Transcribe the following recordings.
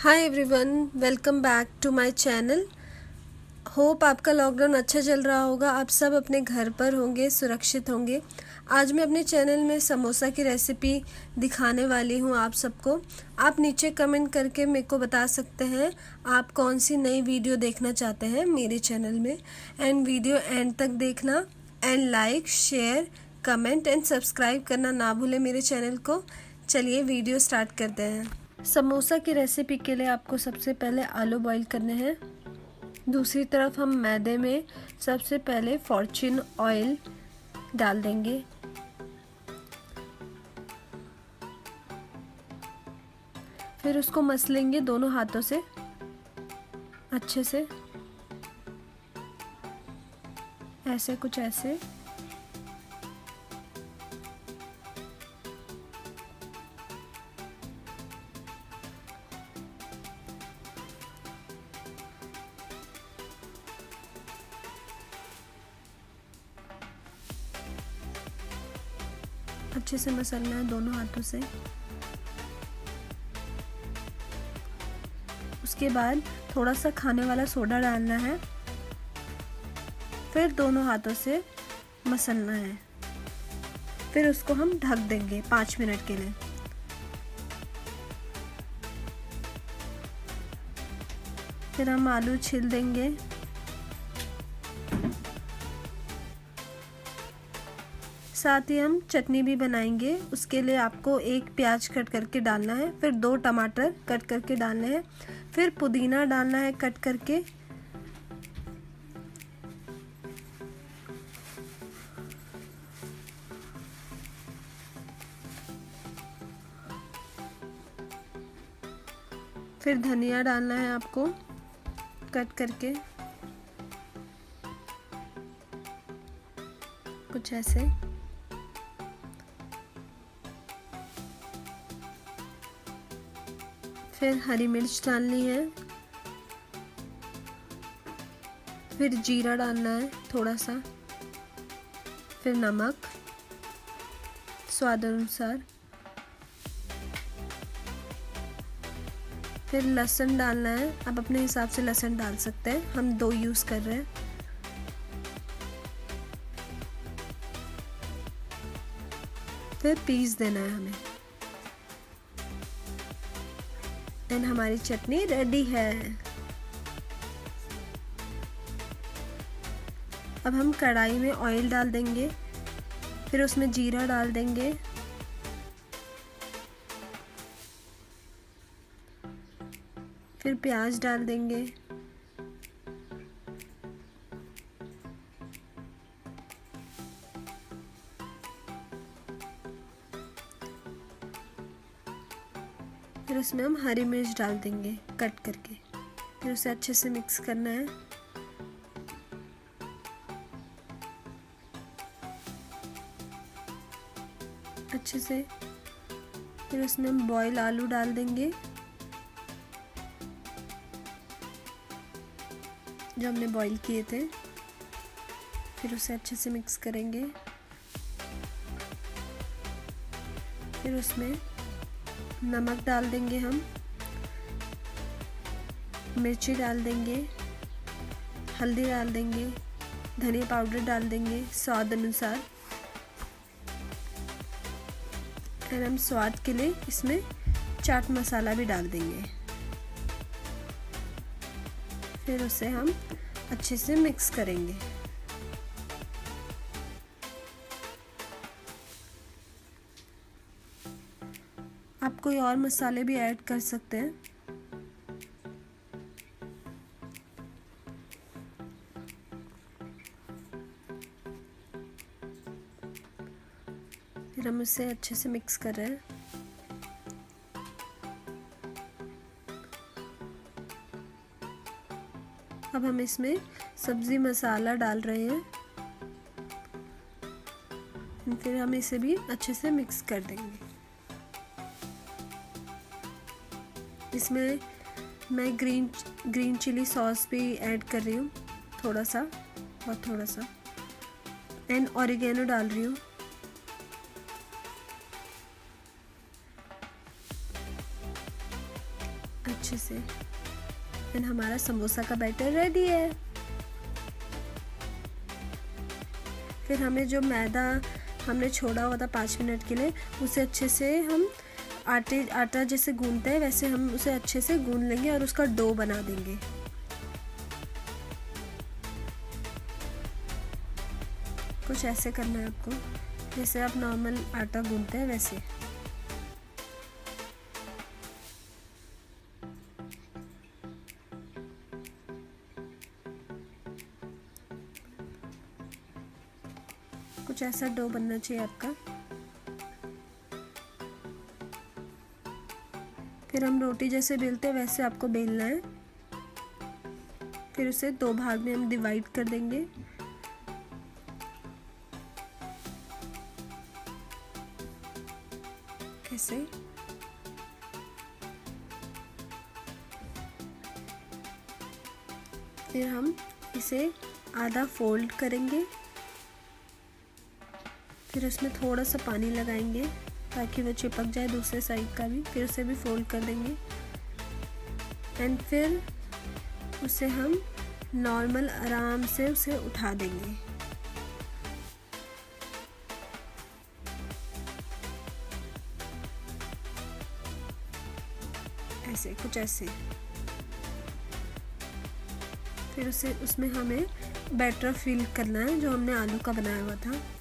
Hi everyone welcome back to my channel hope आपका lockdown अच्छा चल रहा होगा। आप सब अपने घर पर होंगे, सुरक्षित होंगे। आज मैं अपने चैनल में समोसा की रेसिपी दिखाने वाली हूँ आप सबको। आप नीचे कमेंट करके मेरे को बता सकते हैं, आप कौन सी नई वीडियो देखना चाहते हैं मेरे चैनल में। एंड वीडियो एंड तक देखना। And like share comment and subscribe करना ना भूलें मेरे चैनल को। चलिए वीडियो स्टार्ट करते हैं। समोसा की रेसिपी के लिए आपको सबसे पहले आलू बॉईल करने हैं। दूसरी तरफ़ हम मैदे में सबसे पहले फॉर्चून ऑयल डाल देंगे। फिर उसको मसलेंगे दोनों हाथों से, अच्छे से। ऐसे, कुछ ऐसे। अच्छे से मसलना है दोनों हाथों से। उसके बाद थोड़ा सा खाने वाला सोडा डालना है। फिर दोनों हाथों से मसलना है। फिर उसको हम ढक देंगे पाँच मिनट के लिए। फिर हम आलू छिल देंगे। साथ ही हम चटनी भी बनाएँगे। उसके लिए आपको एक प्याज कट करके डालना है, फिर दो टमाटर कट करके डालने हैं, फिर पुदीना डालना है कट करके। फिर धनिया डालना है आपको कट करके। कुछ ऐसे। फिर हरी मिर्च डालनी है। फिर जीरा डालना है थोड़ा सा। फिर नमक, स्वाद अनुसार। फिर लहसुन डालना है। आप अपने हिसाब से लहसुन डाल सकते हैं। हम दो यूज़ कर रहे हैं। फिर पीस देना है हमें। एंड हमारी चटनी रेडी है। अब हम कढ़ाई में ऑयल डाल देंगे, फिर उसमें जीरा डाल देंगे। फिर प्याज डाल देंगे। फिर उसमें हम हरी मिर्च डाल देंगे कट करके। फिर उसे अच्छे से मिक्स करना है। अच्छे से। फिर उसमें हम बॉयल आलू डाल देंगे। जो हमने बॉईल किए थे। फिर उसे अच्छे से मिक्स करेंगे। फिर उसमें नमक डाल देंगे हम। मिर्ची डाल देंगे। हल्दी डाल देंगे। धनिया पाउडर डाल देंगे स्वाद अनुसार। फिर हम स्वाद के लिए इसमें चाट मसाला भी डाल देंगे। फिर उसे हम अच्छे से मिक्स करेंगे। आप कोई और मसाले भी ऐड कर सकते हैं। फिर हम इसे अच्छे से मिक्स कर रहे हैं। अब हम इसमें सब्ज़ी मसाला डाल रहे हैं। फिर हम इसे भी अच्छे से मिक्स कर देंगे। इसमें मैं ग्रीन ग्रीन चिली सॉस भी ऐड कर रही हूँ, थोड़ा सा और थोड़ा सा। एंड ऑरिगेनो डाल रही हूँ। अच्छे से। एंड हमारा समोसा का बैटर रेडी है। फिर हमें जो मैदा हमने छोड़ा हुआ था पाँच मिनट के लिए, उसे अच्छे से हम आटे, आटा जैसे गूंदते हैं, वैसे हम उसे अच्छे से गूंद लेंगे और उसका डो बना देंगे। कुछ ऐसे करना है आपको, जैसे आप नॉर्मल आटा गूंदते हैं वैसे। कुछ ऐसा डो बनना चाहिए आपका। फिर हम रोटी जैसे बेलते हैं, वैसे आपको बेलना है। फिर उसे दो भाग में हम डिवाइड कर देंगे। ऐसे फिर हम इसे आधा फोल्ड करेंगे। फिर उसमें थोड़ा सा पानी लगाएँगे। ताकि वो चिपक जाए दूसरे साइड का भी, फिर उसे भी फोल्ड कर देंगे। एंड फिर उसे हम नॉर्मल आराम से उसे उठा देंगे। ऐसे, कुछ ऐसे। फिर उसे, उसमें हमें बैटर फिल करना है, जो हमने आलू का बनाया हुआ था।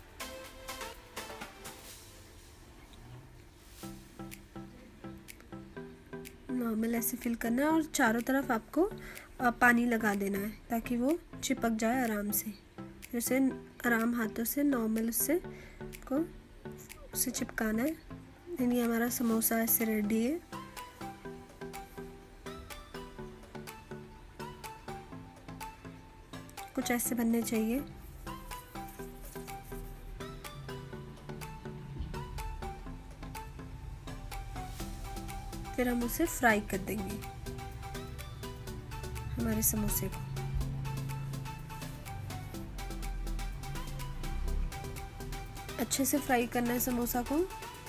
नॉर्मल ऐसे फिल करना है और चारों तरफ़ आपको पानी लगा देना है ताकि वो चिपक जाए आराम से। जैसे आराम हाथों से, नॉर्मल उससे को उसे चिपकाना है। यानी हमारा समोसा ऐसे रेडी है। कुछ ऐसे बनने चाहिए। फिर हम उसे फ्राई कर देंगे। हमारे समोसे को। अच्छे से फ्राई करना है समोसा को,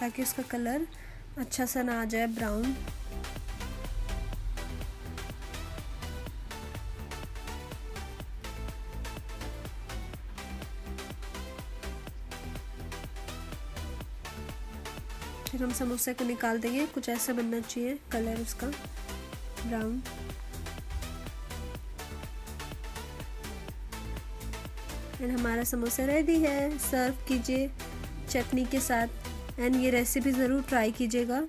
ताकि उसका कलर अच्छा सा ना आ जाए ब्राउन फिर हम समोसे को निकाल देंगे। कुछ ऐसा बनना चाहिए, कलर उसका। ब्राउन। एंड हमारा समोसा रेडी है। सर्व कीजिए चटनी के साथ। एंड ये रेसिपी ज़रूर ट्राई कीजिएगा।